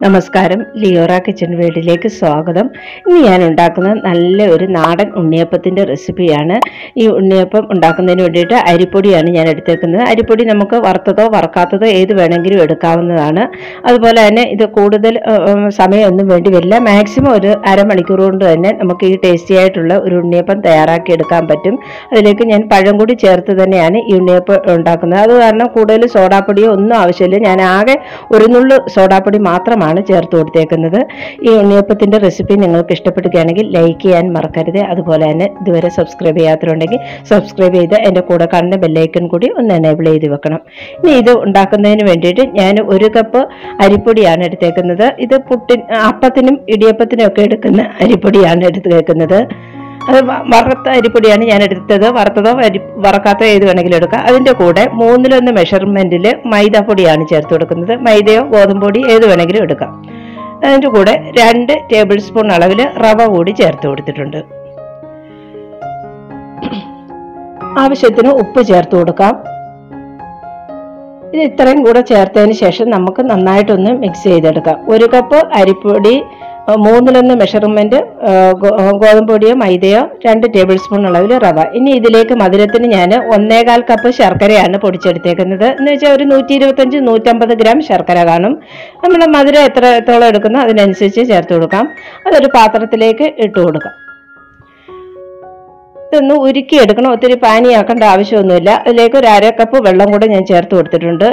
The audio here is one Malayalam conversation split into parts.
നമസ്കാരം. ലിയോറ കിച്ചൺ വേൾഡിലേക്ക് സ്വാഗതം. ഇന്ന് ഞാൻ ഉണ്ടാക്കുന്ന നല്ല ഒരു നാടൻ ഉണ്ണിയപ്പത്തിന്റെ റെസിപ്പിയാണ്. ഈ ഉണ്ണിയപ്പം ഉണ്ടാക്കുന്നതിന് വേണ്ടിയിട്ട് അരിപ്പൊടിയാണ് ഞാൻ എടുത്തേക്കുന്നത്. അരിപ്പൊടി നമുക്ക് വറുത്തതോ വറക്കാത്തതോ ഏത് വേണമെങ്കിലും എടുക്കാവുന്നതാണ്. അതുപോലെ തന്നെ ഇത് കൂടുതൽ സമയമൊന്നും വേണ്ടി വരില്ല മാക്സിമം ഒരു അരമണിക്കൂർ കൊണ്ട് തന്നെ നമുക്ക് ഈ ടേസ്റ്റി ആയിട്ടുള്ള ഒരു ഉണ്ണിയപ്പം തയ്യാറാക്കി എടുക്കാൻ പറ്റും. അതിലേക്ക് ഞാൻ പഴം കൂടി ചേർത്ത് തന്നെയാണ് ഈ ഉണ്ണിയപ്പം ഉണ്ടാക്കുന്നത്. അത് കാരണം കൂടുതൽ സോഡാപ്പൊടിയോ ഒന്നും ആവശ്യമില്ല. ഞാൻ ആകെ ഒരു നുള്ളു സോഡാപ്പൊടി മാത്രമാണ് ചേർത്ത് കൊടുത്തേക്കുന്നത്. ഈ ഉണ്ണിയപ്പത്തിന്റെ റെസിപ്പി നിങ്ങൾക്ക് ഇഷ്ടപ്പെടുകയാണെങ്കിൽ ലൈക്ക് ചെയ്യാൻ മറക്കരുത്. അതുപോലെ തന്നെ ഇതുവരെ സബ്സ്ക്രൈബ് ചെയ്യാത്തതുണ്ടെങ്കിൽ സബ്സ്ക്രൈബ് ചെയ്ത് എന്റെ കൂടെ കാണുന്ന ബെല്ലൈക്കൺ കൂടി ഒന്ന് എനേബിൾ ചെയ്ത് വെക്കണം. ഇനി ഇത് ഉണ്ടാക്കുന്നതിന് വേണ്ടിയിട്ട് ഞാൻ ഒരു കപ്പ് അരിപ്പൊടിയാണ് എടുത്തേക്കുന്നത്. ഇത് പുട്ടിൻ അപ്പത്തിനും ഇടിയപ്പത്തിനും ഒക്കെ എടുക്കുന്ന അരിപ്പൊടിയാണ് എടുത്തേക്കുന്നത്. അത് വറുത്ത അരിപ്പൊടിയാണ് ഞാൻ എടുത്തത്. വറുത്തതോ അരി വറക്കാത്തോ ഏത് വേണമെങ്കിലും എടുക്കാം. അതിന്റെ കൂടെ മൂന്നിലൊന്ന് മെഷർമെന്റിൽ മൈദാപ്പൊടിയാണ് ചേർത്ത് കൊടുക്കുന്നത്. മൈദയോ ഗോതമ്പ് പൊടി ഏത് വേണമെങ്കിലും എടുക്കാം. അതിന്റെ കൂടെ രണ്ട് ടേബിൾ സ്പൂൺ അളവിൽ റവ കൂടി ചേർത്ത് കൊടുത്തിട്ടുണ്ട്. ആവശ്യത്തിന് ഉപ്പ് ചേർത്ത് കൊടുക്കാം. ഇത് ഇത്രയും കൂടെ ചേർത്തതിന് ശേഷം നമുക്ക് നന്നായിട്ടൊന്ന് മിക്സ് ചെയ്തെടുക്കാം. ഒരു കപ്പ് അരിപ്പൊടി മൂന്നിലൊന്ന് മെഷർമെന്റ് ഗോതമ്പൊടിയോ മൈദയോ രണ്ട് ടേബിൾ സ്പൂൺ അളവിൽ റവ. ഇനി ഇതിലേക്ക് മധുരത്തിന് ഞാൻ ഒന്നേകാൽ കപ്പ് ശർക്കരയാണ് പൊടിച്ചെടുത്തേക്കുന്നത്. എന്ന് വെച്ചാൽ ഒരു നൂറ്റി ഇരുപത്തഞ്ച് നൂറ്റമ്പത് ഗ്രാം ശർക്കര കാണും. നമ്മൾ മധുരം എത്രത്തോളം എടുക്കുന്നോ അതിനനുസരിച്ച് ചേർത്ത് കൊടുക്കാം. അതൊരു പാത്രത്തിലേക്ക് ഇട്ട് കൊടുക്കാം. ഇതൊന്ന് ഉരുക്കി എടുക്കണം. ഒത്തിരി പാനിയാക്കേണ്ട ആവശ്യമൊന്നുമില്ല. അതിലേക്ക് ഒരു അര കപ്പ് വെള്ളം കൂടെ ഞാൻ ചേർത്ത് കൊടുത്തിട്ടുണ്ട്.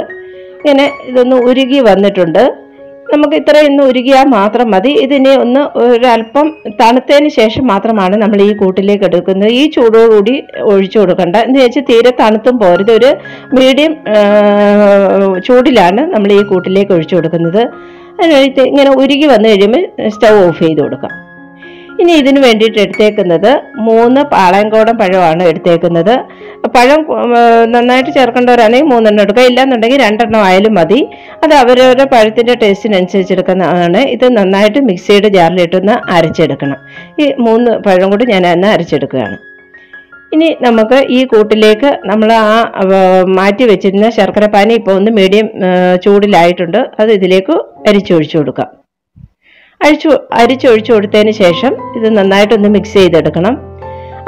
ഇങ്ങനെ ഇതൊന്ന് ഉരുകി വന്നിട്ടുണ്ട്. നമുക്ക് ഇത്രയൊന്ന് ഉരുകിയാൽ മാത്രം മതി. ഇതിനെ ഒന്ന് ഒരല്പം തണുത്തതിന് ശേഷം മാത്രമാണ് നമ്മൾ ഈ കൂട്ടിലേക്ക് എടുക്കുന്നത്. ഈ ചൂടോടുകൂടി ഒഴിച്ചു കൊടുക്കണ്ട. എന്ന് വെച്ചാൽ തീരെ തണുത്തും പോരുത്. ഒരു മീഡിയം ചൂടിലാണ് നമ്മൾ ഈ കൂട്ടിലേക്ക് ഒഴിച്ചു കൊടുക്കുന്നത്. അതിനായിട്ട് ഇങ്ങനെ ഉരുകി വന്നു കഴിയുമ്പോൾ സ്റ്റൗ ഓഫ് ചെയ്ത് കൊടുക്കാം. ഇനി ഇതിന് വേണ്ടിയിട്ട് എടുത്തേക്കുന്നത് മൂന്ന് പാളയങ്കോടൻ പഴമാണ് എടുത്തേക്കുന്നത്. പഴം നന്നായിട്ട് ചേർക്കേണ്ടവരാണെങ്കിൽ മൂന്നെണ്ണം എടുക്കുക. ഇല്ലാന്നുണ്ടെങ്കിൽ രണ്ടെണ്ണം ആയാലും മതി. അത് അവരവരുടെ പഴത്തിന്റെ ടേസ്റ്റിനനുസരിച്ച് എടുക്കുന്നതാണ്. ഇത് നന്നായിട്ട് മിക്സിയുടെ ജാറിലിട്ടൊന്ന് അരച്ചെടുക്കണം. ഈ മൂന്ന് പഴം കൂടി ഞാൻ അന്ന് അരച്ചെടുക്കുകയാണ്. ഇനി നമുക്ക് ഈ കൂട്ടിലേക്ക് നമ്മൾ ആ മാറ്റി വെച്ചിരുന്ന ശർക്കര പാനി ഇപ്പോൾ ഒന്ന് മീഡിയം ചൂടിലായിട്ടുണ്ട്. അത് ഇതിലേക്ക് അരിച്ചൊഴിച്ചു കൊടുക്കാം. അഴിച്ചു അരിച്ചൊഴിച്ചു കൊടുത്തതിന് ശേഷം ഇത് നന്നായിട്ടൊന്ന് മിക്സ് ചെയ്തെടുക്കണം.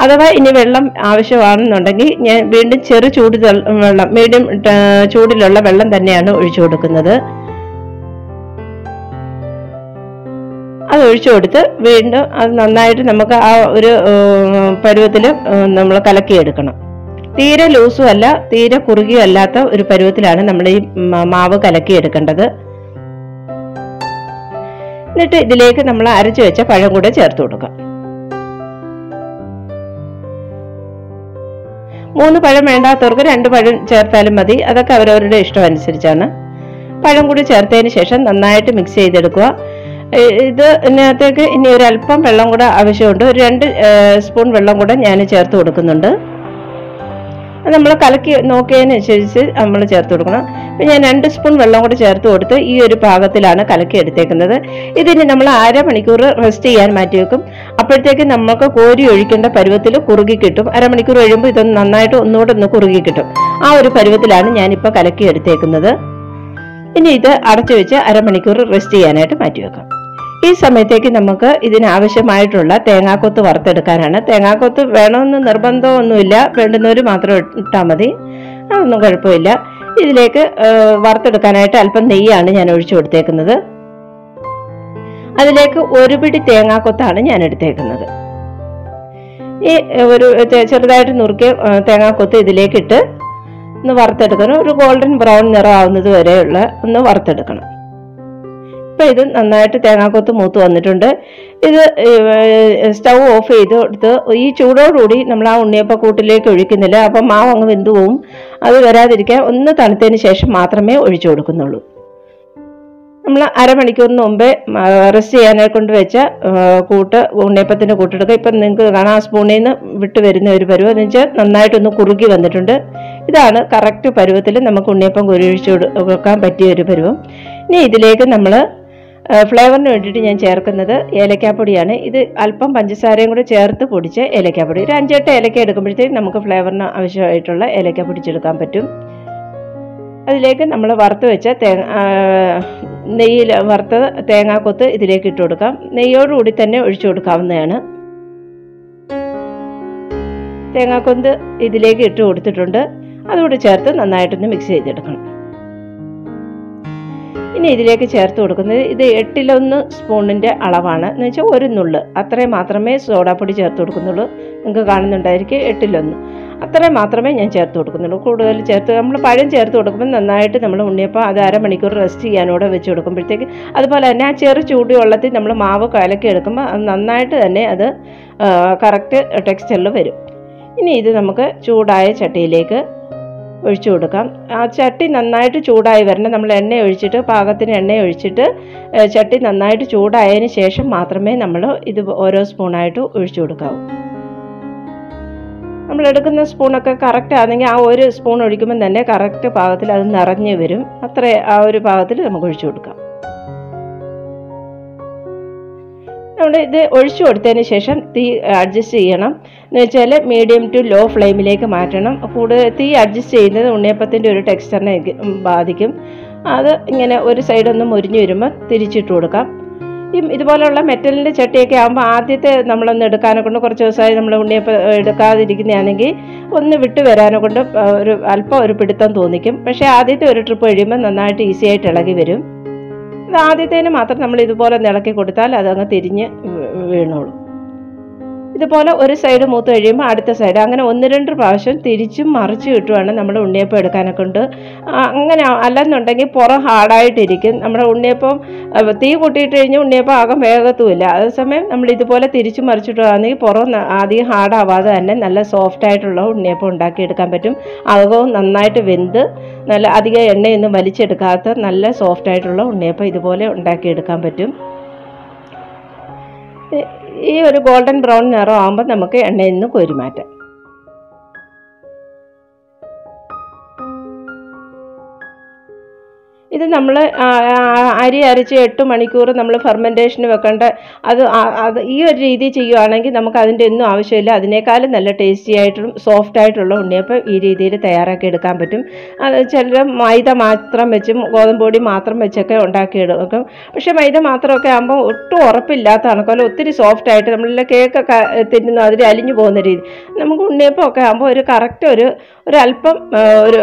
അഥവാ ഇനി വെള്ളം ആവശ്യമാണെന്നുണ്ടെങ്കിൽ ഞാൻ വീണ്ടും ചെറു ചൂട് വെള്ളം മീഡിയം ചൂടിലുള്ള വെള്ളം തന്നെയാണ് ഒഴിച്ചു കൊടുക്കുന്നത്. അത് ഒഴിച്ചു കൊടുത്ത് വീണ്ടും അത് നന്നായിട്ട് നമുക്ക് ആ ഒരു പരുവത്തിൽ നമ്മൾ കലക്കിയെടുക്കണം. തീരെ ലൂസും അല്ല തീരെ കുറുകിയും അല്ലാത്ത ഒരു പരുവത്തിലാണ് നമ്മൾ ഈ മാവ് കലക്കിയെടുക്കേണ്ടത്. എന്നിട്ട് ഇതിലേക്ക് നമ്മൾ അരച്ചു വെച്ച പഴം കൂടെ ചേർത്ത് കൊടുക്കാം മൂന്ന് പഴം വേണ്ടാത്തവർക്ക് രണ്ട് പഴം ചേർത്താലും മതി. അതൊക്കെ അവരവരുടെ ഇഷ്ടം അനുസരിച്ചാണ്. പഴം കൂടി ചേർത്തതിന് ശേഷം നന്നായിട്ട് മിക്സ് ചെയ്തെടുക്കുക. ഇത് ഇതിനകത്തേക്ക് ഇനി ഒരല്പം വെള്ളം കൂടെ ആവശ്യമുണ്ട്. ഒരു രണ്ട് സ്പൂൺ വെള്ളം കൂടെ ഞാൻ ചേർത്ത് കൊടുക്കുന്നുണ്ട്. അത് നമ്മൾ കലക്കി നോക്കിയതിനനുസരിച്ച് നമ്മൾ ചേർത്ത് കൊടുക്കണം. ഇപ്പം ഞാൻ രണ്ട് സ്പൂൺ വെള്ളം കൂടെ ചേർത്ത് കൊടുത്ത് ഈ ഒരു ഭാഗത്തിലാണ് കലക്കി എടുത്തേക്കുന്നത്. ഇതിന് നമ്മൾ അരമണിക്കൂർ റെസ്റ്റ് ചെയ്യാൻ മാറ്റി വെക്കും. അപ്പോഴത്തേക്ക് നമുക്ക് കോരി ഒഴിക്കേണ്ട പരുവത്തിൽ കുറുകി കിട്ടും. അരമണിക്കൂർ കഴിയുമ്പോൾ ഇതൊന്ന് നന്നായിട്ട് ഒന്നുകൂടെ ഒന്ന് കുറുകി കിട്ടും. ആ ഒരു പരുവത്തിലാണ് ഞാനിപ്പോൾ കലക്കി എടുത്തേക്കുന്നത്. ഇനി ഇത് അടച്ചു വെച്ച് അരമണിക്കൂർ റെസ്റ്റ് ചെയ്യാനായിട്ട് മാറ്റി വെക്കാം. ഈ സമയത്തേക്ക് നമുക്ക് ഇതിനാവശ്യമായിട്ടുള്ള തേങ്ങാക്കൊത്ത് വറുത്തെടുക്കാനാണ്. തേങ്ങാക്കൊത്ത് വേണമെന്ന് നിർബന്ധമൊന്നുമില്ല. വേണ്ടുന്നവർ മാത്രം ഇട്ടാൽ മതി. അതൊന്നും കുഴപ്പമില്ല. ഇതിലേക്ക് വറുത്തെടുക്കാനായിട്ട് അല്പം നെയ്യാണ് ഞാൻ ഒഴിച്ചു കൊടുത്തേക്കുന്നത്. അതിലേക്ക് ഒരു പിടി തേങ്ങാക്കൊത്താണ് ഞാൻ എടുത്തേക്കുന്നത്. ഈ ഒരു ചെറുതായിട്ട് നുറുക്കിയ തേങ്ങാക്കൊത്ത് ഇതിലേക്കിട്ട് ഒന്ന് വറുത്തെടുക്കണം. ഒരു ഗോൾഡൻ ബ്രൗൺ നിറമാവുന്നത് വരെയുള്ള ഒന്ന് വറുത്തെടുക്കണം. ഇപ്പം ഇത് നന്നായിട്ട് തേങ്ങാക്കൊത്ത് മൂത്ത് വന്നിട്ടുണ്ട്. ഇത് സ്റ്റൗ ഓഫ് ചെയ്ത് എടുത്ത് ഈ ചൂടോടുകൂടി നമ്മൾ ആ ഉണ്ണിയപ്പ കൂട്ടിലേക്ക് ഒഴിക്കുന്നില്ല. അപ്പം മാവ് അങ്ങ് വെന്തു പോവും. അത് വരാതിരിക്കാൻ ഒന്ന് തണുത്തതിന് ശേഷം മാത്രമേ ഒഴിച്ചു കൊടുക്കുന്നുള്ളൂ. നമ്മൾ അരമണിക്കൂറിന് മുമ്പേ റെസ്റ്റ് ചെയ്യാനായി കൊണ്ട് വെച്ച കൂട്ട് ഉണ്ണിയപ്പത്തിന്റെ കൂട്ടെടുക്കുക ഇപ്പം നിങ്ങൾക്ക് കാണാം ആ സ്പൂണിൽ നിന്ന് വിട്ട് വരുന്ന ഒരു പരുവം എന്ന് വെച്ചാൽ നന്നായിട്ടൊന്ന് കുറുകി വന്നിട്ടുണ്ട്. ഇതാണ് കറക്റ്റ് പരുവത്തിൽ നമുക്ക് ഉണ്ണിയപ്പം കുരിഴിച്ച് കൊടുക്കാൻ പറ്റിയ ഒരു പരുവം. ഇനി ഇതിലേക്ക് നമ്മൾ ഫ്ലേവറിന് വേണ്ടിയിട്ട് ഞാൻ ചേർക്കുന്നത് ഏലക്കാപ്പൊടിയാണ്. ഇത് അല്പം പഞ്ചസാരയും കൂടെ ചേർത്ത് പൊടിച്ച് ഏലക്കാപ്പൊടി. ഒരു അഞ്ചെട്ട് ഏലക്ക എടുക്കുമ്പോഴത്തേക്ക് നമുക്ക് ഫ്ലേവറിന് ആവശ്യമായിട്ടുള്ള ഏലക്ക പൊടിച്ചെടുക്കാൻ പറ്റും. അതിലേക്ക് നമ്മൾ വറുത്ത് വെച്ച തേങ്ങ നെയ്യിൽ വറുത്ത തേങ്ങാക്കൊത്ത് ഇതിലേക്ക് ഇട്ട് കൊടുക്കാം. നെയ്യോടുകൂടി തന്നെ ഒഴിച്ചു കൊടുക്കാവുന്നതാണ്. തേങ്ങാക്കൊന്ത് ഇതിലേക്ക് ഇട്ട് കൊടുത്തിട്ടുണ്ട്. അതുകൂടി ചേർത്ത് നന്നായിട്ടൊന്ന് മിക്സ് ചെയ്തെടുക്കണം. ഇനി ഇതിലേക്ക് ചേർത്ത് കൊടുക്കുന്നത് ഇത് എട്ടിലൊന്ന് സ്പൂണിന്റെ അളവാണ്. എന്ന് വെച്ചാൽ ഒരു നുള്ള്. അത്രയും മാത്രമേ സോഡാപ്പൊടി ചേർത്ത് കൊടുക്കുന്നുള്ളൂ. നിങ്ങൾക്ക് കാണുന്നുണ്ടായിരിക്കും എട്ടിലൊന്ന്. അത്രയും മാത്രമേ ഞാൻ ചേർത്ത് കൊടുക്കുന്നുള്ളൂ. കൂടുതൽ ചേർത്ത് നമ്മൾ പഴം ചേർത്ത് കൊടുക്കുമ്പോൾ നന്നായിട്ട് നമ്മൾ ഉണ്ണിയപ്പം അത് അരമണിക്കൂർ റെസ്റ്റ് ചെയ്യാനൂടെ വെച്ച് കൊടുക്കുമ്പോഴത്തേക്ക് അതുപോലെ തന്നെ ആ ചെറു ചൂടി വെള്ളത്തിൽ നമ്മൾ മാവ് കലക്കി എടുക്കുമ്പോൾ അത് നന്നായിട്ട് തന്നെ അത് കറക്റ്റ് ടെക്സ്ചറിൽ വരും. ഇനി ഇത് നമുക്ക് ചൂടായ ചട്ടിയിലേക്ക് ഒഴിച്ചു കൊടുക്കാം. ആ ചട്ടി നന്നായിട്ട് ചൂടായി വരണം നമ്മൾ എണ്ണ ഒഴിച്ചിട്ട് പാകത്തിന് എണ്ണ ഒഴിച്ചിട്ട് ചട്ടി നന്നായിട്ട് ചൂടായതിന് ശേഷം മാത്രമേ നമ്മൾ ഇത് ഓരോ സ്പൂണായിട്ട് ഒഴിച്ചു കൊടുക്കാവൂ. നമ്മൾ എടുക്കുന്ന സ്പൂണൊക്കെ കറക്റ്റ് ആണെങ്കിൽ ആ ഒരു സ്പൂൺ ഒഴിക്കുമ്പോൾ തന്നെ കറക്റ്റ് പാകത്തിൽ അത് നിറഞ്ഞു വരും. അത്ര ആ ഒരു പാകത്തിൽ നമുക്ക് ഒഴിച്ചു കൊടുക്കാം. നമ്മൾ ഇത് ഒഴിച്ചു കൊടുത്തതിന് ശേഷം തീ അഡ്ജസ്റ്റ് ചെയ്യണം. എന്ന് വെച്ചാൽ മീഡിയം ടു ലോ ഫ്ലെയിമിലേക്ക് മാറ്റണം. കൂടുതൽ തീ അഡ്ജസ്റ്റ് ചെയ്യുന്നത് ഉണ്ണിയപ്പത്തിന്റെ ഒരു ടെക്സ്ചറിനെ ബാധിക്കും. അത് ഇങ്ങനെ ഒരു സൈഡൊന്ന് മുരിഞ്ഞു വരുമ്പോൾ തിരിച്ചിട്ട് കൊടുക്കാം. ഈ ഇതുപോലെയുള്ള മെറ്റലിന്റെ ചട്ടിയൊക്കെ ആകുമ്പോൾ ആദ്യത്തെ നമ്മളൊന്ന് എടുക്കാനെ കൊണ്ട് കുറച്ച് ദിവസമായി നമ്മൾ ഉണ്ണിയപ്പം എടുക്കാതിരിക്കുന്നതാണെങ്കിൽ ഒന്ന് വിട്ടു വരാനെ കൊണ്ട് ഒരു അല്പം ഒരു പിടുത്തം തോന്നിക്കും. പക്ഷേ ആദ്യത്തെ ഒരു ട്രിപ്പ് കഴിയുമ്പോൾ നന്നായിട്ട് ഈസി ആയിട്ട് ഇളകി വരും. ആദ്യത്തേന് മാത്രം നമ്മൾ ഇതുപോലെ നിളക്കി കൊടുത്താൽ അതങ്ങ് തിരിഞ്ഞ് വീണോളും. ഇതുപോലെ ഒരു സൈഡ് മൂത്ത് കഴിയുമ്പോൾ അടുത്ത സൈഡ് അങ്ങനെ ഒന്ന് രണ്ട് പ്രാവശ്യം തിരിച്ചും മറിച്ച് കിട്ടുവാണ് നമ്മൾ ഉണ്ണിയപ്പം എടുക്കാനൊക്കെ ഉണ്ട്. അങ്ങനെ അല്ലെന്നുണ്ടെങ്കിൽ പുറം ഹാർഡായിട്ടിരിക്കും നമ്മുടെ ഉണ്ണിയപ്പം തീ കൂട്ടിയിട്ട് കഴിഞ്ഞാൽ ഉണ്ണിയപ്പം ആകം വേഗത്തുമില്ല അതേസമയം നമ്മൾ ഇതുപോലെ തിരിച്ചും മറിച്ചിട്ടുവാണെങ്കിൽ പുറം അധികം ഹാർഡാവാതെ തന്നെ നല്ല സോഫ്റ്റ് ആയിട്ടുള്ള ഉണ്ണിയപ്പം ഉണ്ടാക്കിയെടുക്കാൻ പറ്റും. അകവും നന്നായിട്ട് വെന്ത് നല്ല അധികം എണ്ണയൊന്നും വലിച്ചെടുക്കാത്ത നല്ല സോഫ്റ്റ് ആയിട്ടുള്ള ഉണ്ണിയപ്പം ഇതുപോലെ ഉണ്ടാക്കിയെടുക്കാൻ പറ്റും. ഈ- ഒരു ഗോൾഡൻ ബ്രൗൺ നിറം ആകുമ്പോൾ നമുക്ക് എണ്ണയിൽ നിന്ന് കോരി മാറ്റാം. ഇത് നമ്മൾ അരി അരച്ച് എട്ട് മണിക്കൂർ നമ്മൾ ഫെർമെന്റേഷന് വെക്കേണ്ട. അത് അത് ഈ ഒരു രീതി ചെയ്യുവാണെങ്കിൽ നമുക്ക് അതിന്റെ ഒന്നും ആവശ്യമില്ല. അതിനേക്കാളും നല്ല ടേസ്റ്റി ആയിട്ടും സോഫ്റ്റ് ആയിട്ടുള്ള ഉണ്ണിയപ്പം ഈ രീതിയിൽ തയ്യാറാക്കി എടുക്കാൻ പറ്റും. അത് ചിലർ മൈദ മാത്രം വെച്ചും ഗോതമ്പൊടി മാത്രം വെച്ചൊക്കെ ഉണ്ടാക്കിയെടുക്കും പക്ഷേ മൈദ മാത്രമൊക്കെ ആകുമ്പോൾ ഒട്ടും ഉറപ്പില്ലാത്ത കണക്കോലെ ഒത്തിരി സോഫ്റ്റ് ആയിട്ട് നമ്മളിലെ കേക്കൊക്കെ തിന്നുന്നു അതിൽ അലിഞ്ഞു പോകുന്ന രീതി. നമുക്ക് ഉണ്ണിയപ്പം ഒക്കെ ആകുമ്പോൾ ഒരു കറക്റ്റ് ഒരു ഒരു അല്പം ഒരു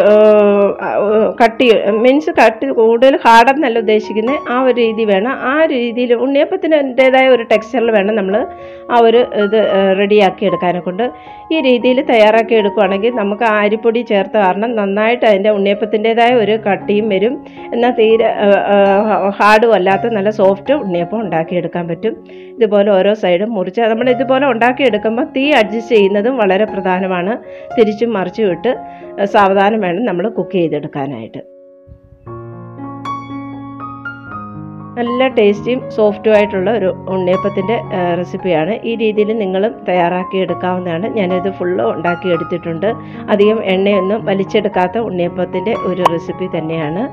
കട്ടി മീൻസ് കട്ടി കൂടുതൽ ഹാർഡെന്നല്ല ഉദ്ദേശിക്കുന്നത് ആ ഒരു രീതി വേണം. ആ രീതിയിൽ ഉണ്ണിയപ്പത്തിന്റെതായ ഒരു ടെക്സ്ചറിൽ വേണം നമ്മൾ ആ ഒരു ഇത് റെഡിയാക്കി എടുക്കാനെ കൊണ്ട്. ഈ രീതിയിൽ തയ്യാറാക്കി എടുക്കുകയാണെങ്കിൽ നമുക്ക് അരിപ്പൊടി ചേർത്ത കാരണം നന്നായിട്ട് അതിന്റെ ഉണ്ണിയപ്പത്തിന്റെതായ ഒരു കട്ടിയും വരും. എന്നാൽ തീരെ ഹാർഡും അല്ലാത്ത നല്ല സോഫ്റ്റ് ഉണ്ണിയപ്പം ഉണ്ടാക്കിയെടുക്കാൻ പറ്റും. ഇതുപോലെ ഓരോ സൈഡും മുറിച്ച് നമ്മൾ ഇതുപോലെ ഉണ്ടാക്കിയെടുക്കുമ്പോൾ തീ അഡ്ജസ്റ്റ് ചെയ്യുന്നതും വളരെ പ്രധാനമാണ്. തിരിച്ചും മറിച്ചും ഇട്ട് സാവധാനം വേണം നമ്മൾ കുക്ക് ചെയ്തെടുക്കാനായിട്ട്. നല്ല ടേസ്റ്റിയും സോഫ്റ്റും ആയിട്ടുള്ള ഒരു ഉണ്ണിയപ്പത്തിന്റെ റെസിപ്പിയാണ്. ഈ രീതിയിൽ നിങ്ങളും തയ്യാറാക്കി എടുക്കാവുന്നതാണ്. ഞാനിത് ഫുള്ള് ഉണ്ടാക്കി എടുത്തിട്ടുണ്ട്. അധികം എണ്ണയൊന്നും വലിച്ചെടുക്കാത്ത ഉണ്ണിയപ്പത്തിന്റെ ഒരു റെസിപ്പി തന്നെയാണ്.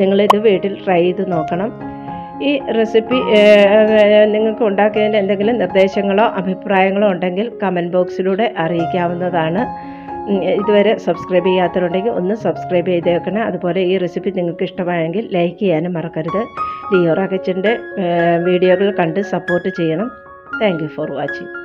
നിങ്ങളിത് വീട്ടിൽ ട്രൈ ചെയ്ത് നോക്കണം. ഈ റെസിപ്പി നിങ്ങൾക്ക് ഉണ്ടാക്കിയതിന്റെ എന്തെങ്കിലും നിർദ്ദേശങ്ങളോ അഭിപ്രായങ്ങളോ ഉണ്ടെങ്കിൽ കമന്റ് ബോക്സിലൂടെ അറിയിക്കാവുന്നതാണ്. ഇതുവരെ സബ്സ്ക്രൈബ് ചെയ്യാത്തവരുണ്ടെങ്കിൽ ഒന്ന് സബ്സ്ക്രൈബ് ചെയ്തേക്കണം. അതുപോലെ ഈ റെസിപ്പി നിങ്ങൾക്ക് ഇഷ്ടമായെങ്കിൽ ലൈക്ക് ചെയ്യാനും മറക്കരുത്. ലിയോറ കിച്ചന്റെ വീഡിയോകൾ കണ്ട് സപ്പോർട്ട് ചെയ്യണം. Thank for watching